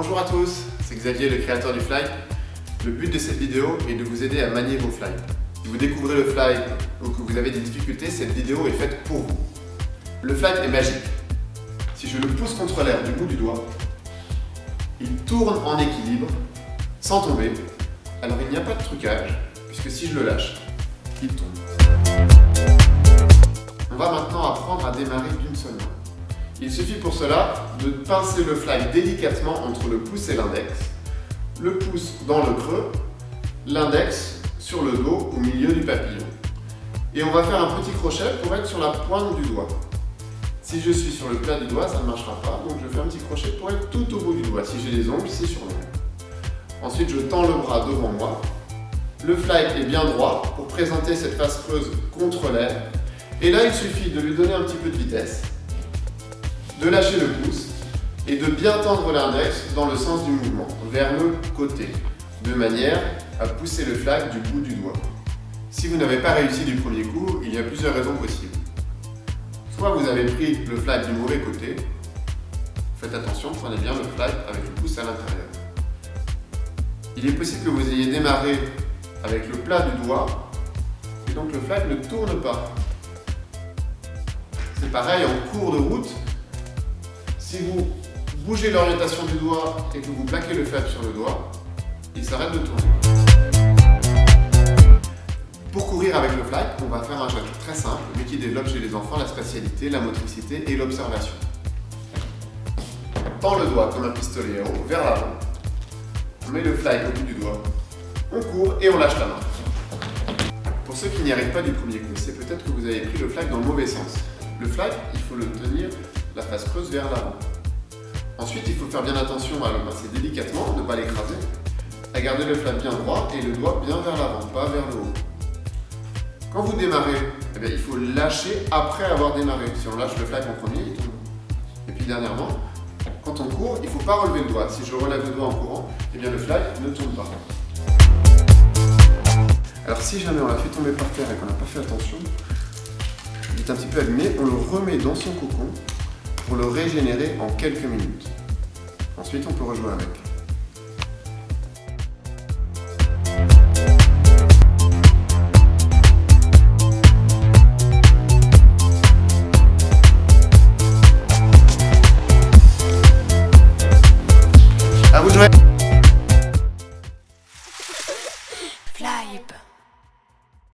Bonjour à tous, c'est Xavier, le créateur du fly. Le but de cette vidéo est de vous aider à manier vos fly. Si vous découvrez le fly ou que vous avez des difficultés, cette vidéo est faite pour vous. Le fly est magique. Si je le pousse contre l'air du bout du doigt, il tourne en équilibre sans tomber. Alors il n'y a pas de trucage, puisque si je le lâche, il tombe. On va maintenant apprendre à démarrer d'une seule main. Il suffit pour cela de pincer le fly délicatement entre le pouce et l'index, le pouce dans le creux, l'index sur le dos au milieu du papillon. Et on va faire un petit crochet pour être sur la pointe du doigt. Si je suis sur le plat du doigt, ça ne marchera pas, donc je fais un petit crochet pour être tout au bout du doigt. Si j'ai des ongles, c'est sur l'ongle. Ensuite, je tends le bras devant moi. Le fly est bien droit pour présenter cette face creuse contre l'air. Et là, il suffit de lui donner un petit peu de vitesse de lâcher le pouce et de bien tendre l'index dans le sens du mouvement, vers le côté, de manière à pousser le flag du bout du doigt. Si vous n'avez pas réussi du premier coup, il y a plusieurs raisons possibles. Soit vous avez pris le flag du mauvais côté, faites attention, prenez bien le flag avec le pouce à l'intérieur. Il est possible que vous ayez démarré avec le plat du doigt, et donc le flag ne tourne pas. C'est pareil en cours de route, si vous bougez l'orientation du doigt et que vous plaquez le flag sur le doigt, il s'arrête de tourner. Pour courir avec le flag, on va faire un jeu très simple, mais qui développe chez les enfants la spatialité, la motricité et l'observation. On tend le doigt comme un pistolet haut vers l'avant. On met le flag au bout du doigt. On court et on lâche la main. Pour ceux qui n'y arrivent pas du premier coup, c'est peut-être que vous avez pris le flag dans le mauvais sens. Le flag, il faut le tenir la face creuse vers l'avant. Ensuite, il faut faire bien attention à le passer délicatement, ne pas l'écraser, à garder le flag bien droit et le doigt bien vers l'avant, pas vers le haut. Quand vous démarrez, eh il faut lâcher après avoir démarré. Si on lâche le flag en premier, il tombe. Et puis dernièrement, quand on court, il ne faut pas relever le doigt. Si je relève le doigt en courant, eh bien, le flag ne tourne pas. Alors si jamais on l'a fait tomber par terre et qu'on n'a pas fait attention, il est un petit peu abîmé, on le remet dans son cocon pour le régénérer en quelques minutes. Ensuite, on peut rejouer avec.